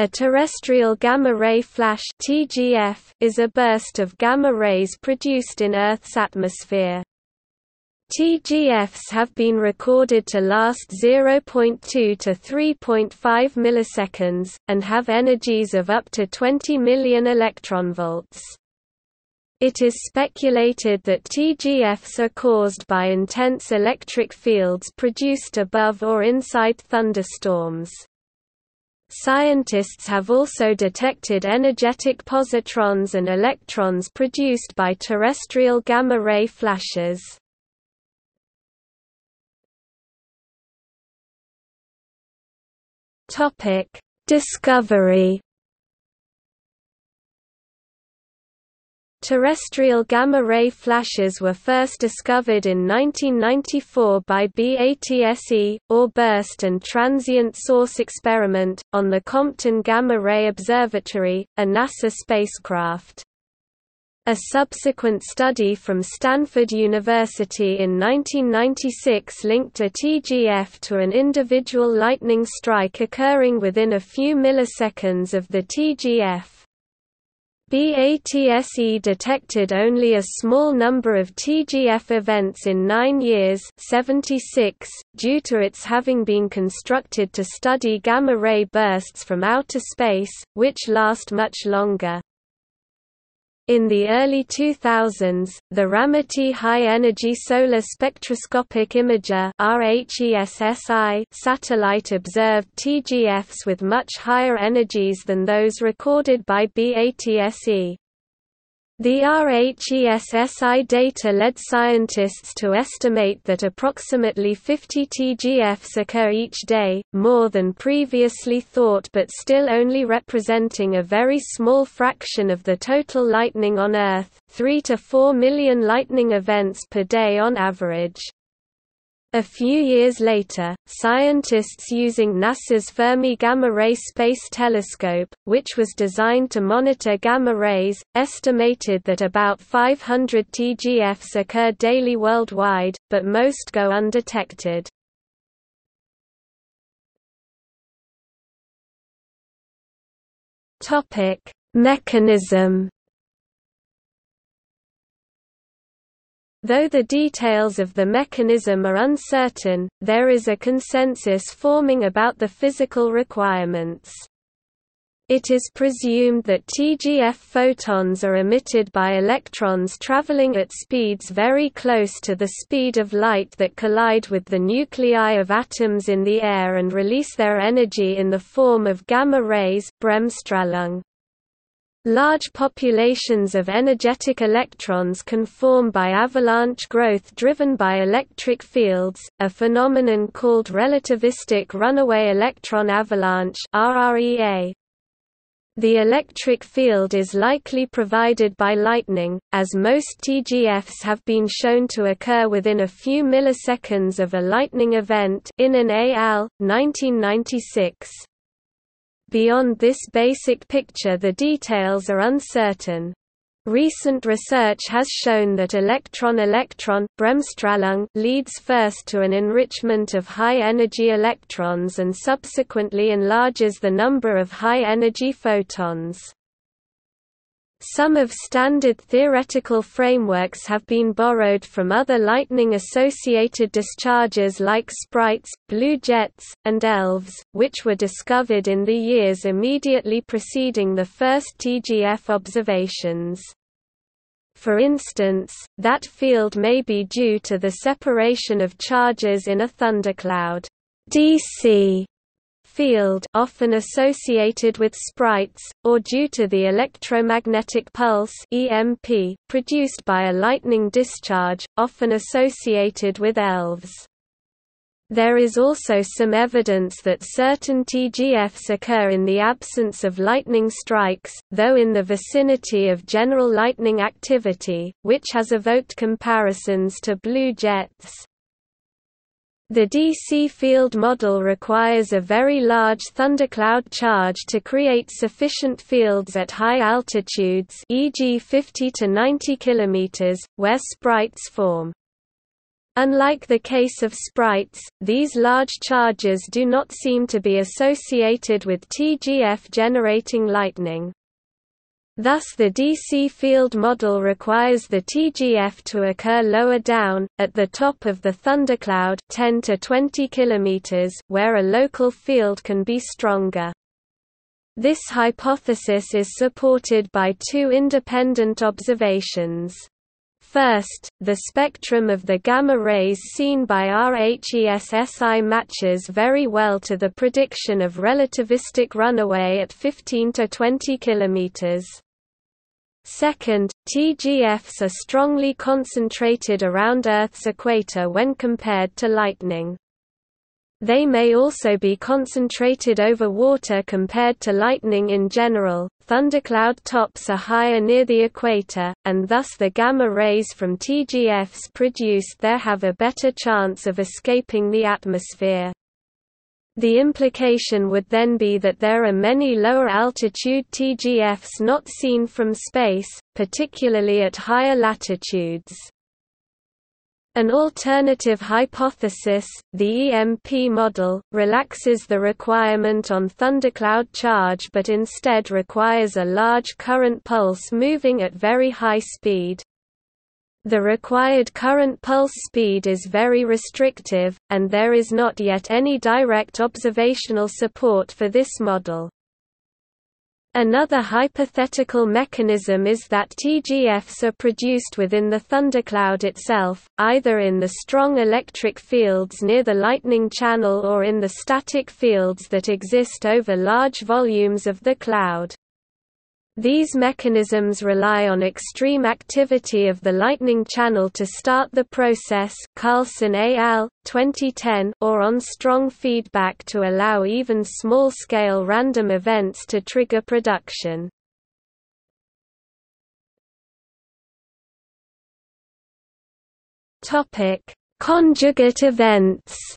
A terrestrial gamma-ray flash (TGF) is a burst of gamma rays produced in Earth's atmosphere. TGFs have been recorded to last 0.2 to 3.5 milliseconds, and have energies of up to 20 million electronvolts. It is speculated that TGFs are caused by intense electric fields produced above or inside thunderstorms. Scientists have also detected energetic positrons and electrons produced by terrestrial gamma-ray flashes. Discovery Terrestrial gamma-ray flashes were first discovered in 1994 by BATSE, or Burst and Transient Source Experiment, on the Compton Gamma Ray Observatory, a NASA spacecraft. A subsequent study from Stanford University in 1996 linked a TGF to an individual lightning strike occurring within a few milliseconds of the TGF. BATSE detected only a small number of TGF events in nine years 76, due to its having been constructed to study gamma-ray bursts from outer space, which last much longer. In the early 2000s, the Ramaty High Energy Solar Spectroscopic Imager satellite observed TGFs with much higher energies than those recorded by BATSE. The RHESSI data led scientists to estimate that approximately 50 TGFs occur each day, more than previously thought but still only representing a very small fraction of the total lightning on Earth, 3 to 4 million lightning events per day on average. A few years later, scientists using NASA's Fermi Gamma Ray Space Telescope, which was designed to monitor gamma rays, estimated that about 500 TGFs occur daily worldwide, but most go undetected. Mechanism Though the details of the mechanism are uncertain, there is a consensus forming about the physical requirements. It is presumed that TGF photons are emitted by electrons traveling at speeds very close to the speed of light that collide with the nuclei of atoms in the air and release their energy in the form of gamma rays Bremsstrahlung. Large populations of energetic electrons can form by avalanche growth driven by electric fields, a phenomenon called relativistic runaway electron avalanche The electric field is likely provided by lightning, as most TGFs have been shown to occur within a few milliseconds of a lightning event in an al. 1996. Beyond this basic picture the details are uncertain. Recent research has shown that electron-electron leads first to an enrichment of high-energy electrons and subsequently enlarges the number of high-energy photons. Some of standard theoretical frameworks have been borrowed from other lightning-associated discharges like sprites, blue jets, and elves, which were discovered in the years immediately preceding the first TGF observations. For instance, that field may be due to the separation of charges in a thundercloud. DC field often associated with sprites, or due to the electromagnetic pulse EMP, produced by a lightning discharge, often associated with elves. There is also some evidence that certain TGFs occur in the absence of lightning strikes, though in the vicinity of general lightning activity, which has evoked comparisons to blue jets. The DC field model requires a very large thundercloud charge to create sufficient fields at high altitudes e.g. 50 to 90 km, where sprites form. Unlike the case of sprites, these large charges do not seem to be associated with TGF generating lightning. Thus the DC field model requires the TGF to occur lower down, at the top of the thundercloud 10 to 20 km, where a local field can be stronger. This hypothesis is supported by two independent observations. First, the spectrum of the gamma rays seen by RHESSI matches very well to the prediction of relativistic runaway at 15 to 20 km. Second, TGFs are strongly concentrated around Earth's equator when compared to lightning. They may also be concentrated over water compared to lightning in general. Thundercloud tops are higher near the equator, and thus the gamma rays from TGFs produced there have a better chance of escaping the atmosphere. The implication would then be that there are many lower altitude TGFs not seen from space, particularly at higher latitudes. An alternative hypothesis, the EMP model, relaxes the requirement on thundercloud charge but instead requires a large current pulse moving at very high speed. The required current pulse speed is very restrictive, and there is not yet any direct observational support for this model. Another hypothetical mechanism is that TGFs are produced within the thundercloud itself, either in the strong electric fields near the lightning channel or in the static fields that exist over large volumes of the cloud. These mechanisms rely on extreme activity of the lightning channel to start the process Carlson al. 2010 or on strong feedback to allow even small-scale random events to trigger production. Conjugate events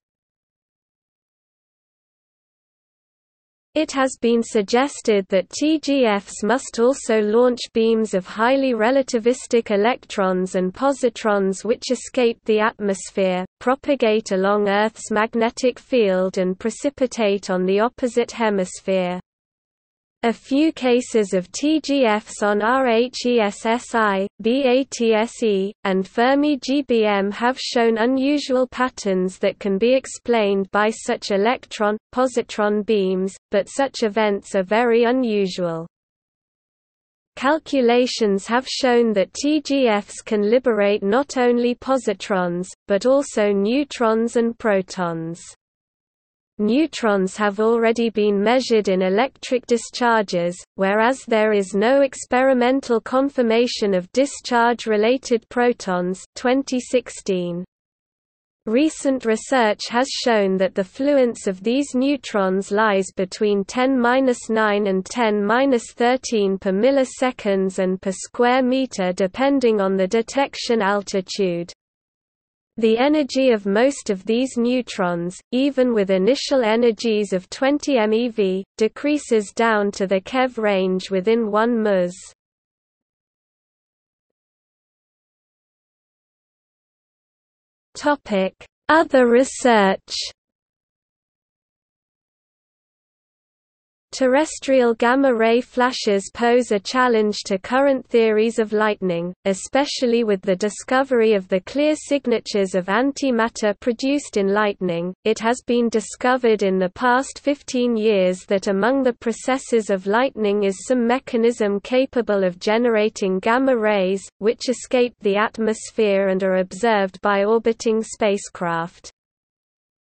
It has been suggested that TGFs must also launch beams of highly relativistic electrons and positrons which escape the atmosphere, propagate along Earth's magnetic field and precipitate on the opposite hemisphere. A few cases of TGFs on RHESSI, BATSE, and Fermi GBM have shown unusual patterns that can be explained by such electron-positron beams, but such events are very unusual. Calculations have shown that TGFs can liberate not only positrons, but also neutrons and protons. Neutrons have already been measured in electric discharges, whereas there is no experimental confirmation of discharge-related protons 2016. Recent research has shown that the fluence of these neutrons lies between 10-9 and 10-13 per milliseconds and per square meter depending on the detection altitude. The energy of most of these neutrons, even with initial energies of 20 MeV, decreases down to the keV range within 1 ms. Other research Terrestrial gamma-ray flashes pose a challenge to current theories of lightning, especially with the discovery of the clear signatures of antimatter produced in lightning. It has been discovered in the past 15 years that among the processes of lightning is some mechanism capable of generating gamma rays, which escape the atmosphere and are observed by orbiting spacecraft.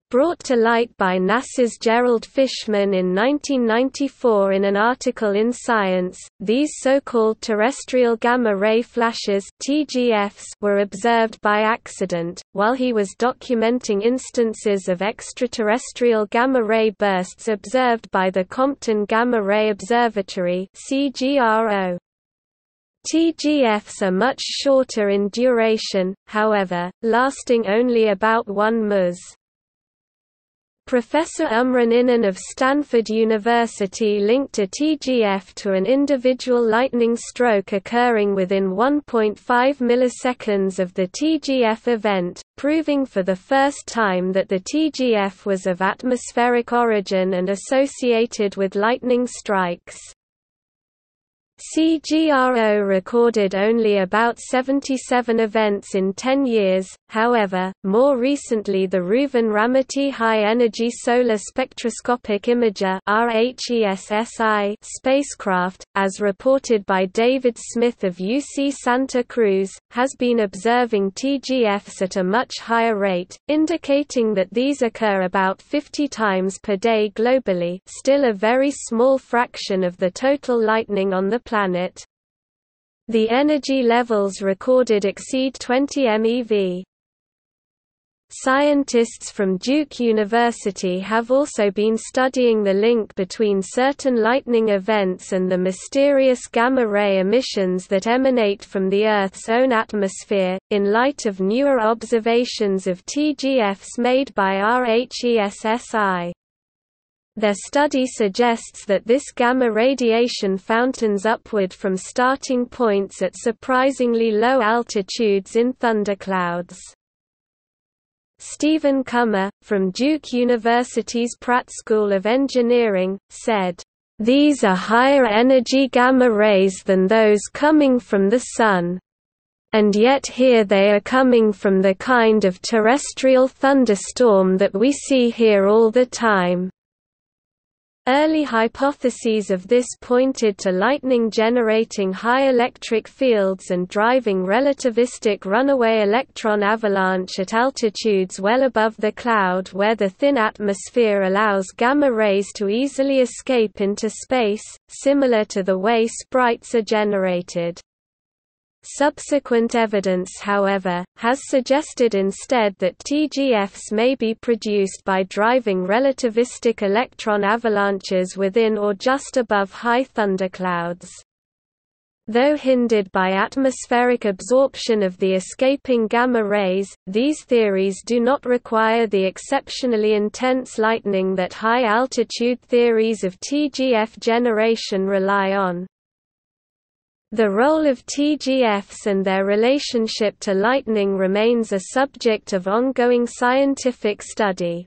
Brought to light by NASA's Gerald Fishman in 1994 in an article in Science, these so-called terrestrial gamma-ray flashes TGFs were observed by accident, while he was documenting instances of extraterrestrial gamma-ray bursts observed by the Compton Gamma Ray Observatory CGRO. TGFs are much shorter in duration, however, lasting only about 1 ms. Professor Umran Inan of Stanford University linked a TGF to an individual lightning stroke occurring within 1.5 milliseconds of the TGF event, proving for the first time that the TGF was of atmospheric origin and associated with lightning strikes. CGRO recorded only about 77 events in 10 years, however, more recently the Reuven Ramaty High Energy Solar Spectroscopic Imager spacecraft, as reported by David Smith of UC Santa Cruz, has been observing TGFs at a much higher rate, indicating that these occur about 50 times per day globally still a very small fraction of the total lightning on the planet. The energy levels recorded exceed 20 MeV. Scientists from Duke University have also been studying the link between certain lightning events and the mysterious gamma-ray emissions that emanate from the Earth's own atmosphere, in light of newer observations of TGFs made by RHESSI. Their study suggests that this gamma radiation fountains upward from starting points at surprisingly low altitudes in thunderclouds. Steven Cummer, from Duke University's Pratt School of Engineering, said, "...these are higher energy gamma rays than those coming from the Sun. And yet here they are coming from the kind of terrestrial thunderstorm that we see here all the time." Early hypotheses of this pointed to lightning generating high electric fields and driving relativistic runaway electron avalanche at altitudes well above the cloud where the thin atmosphere allows gamma rays to easily escape into space, similar to the way sprites are generated. Subsequent evidence however, has suggested instead that TGFs may be produced by driving relativistic electron avalanches within or just above high thunderclouds. Though hindered by atmospheric absorption of the escaping gamma rays, these theories do not require the exceptionally intense lightning that high-altitude theories of TGF generation rely on. The role of TGFs and their relationship to lightning remains a subject of ongoing scientific study.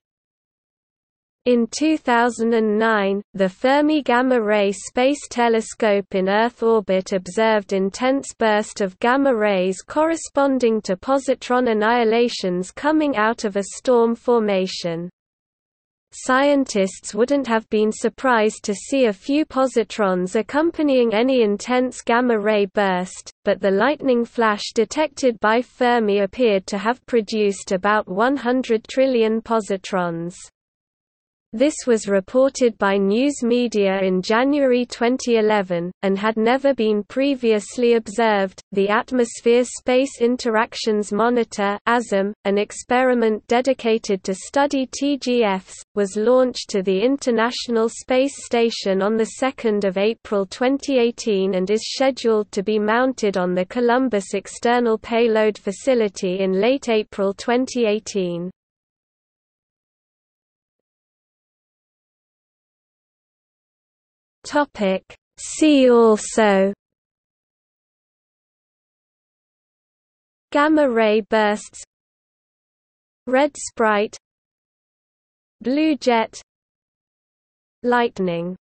In 2009, the Fermi Gamma Ray Space Telescope in Earth orbit observed intense burst of gamma rays corresponding to positron annihilations coming out of a storm formation. Scientists wouldn't have been surprised to see a few positrons accompanying any intense gamma-ray burst, but the lightning flash detected by Fermi appeared to have produced about 100 trillion positrons. This was reported by news media in January 2011, and had never been previously observed. The Atmosphere Space Interactions Monitor, ASIM, an experiment dedicated to study TGFs, was launched to the International Space Station on 2 April 2018 and is scheduled to be mounted on the Columbus External Payload Facility in late April 2018. Topic. See also. Gamma ray bursts. Red sprite. Blue jet. Lightning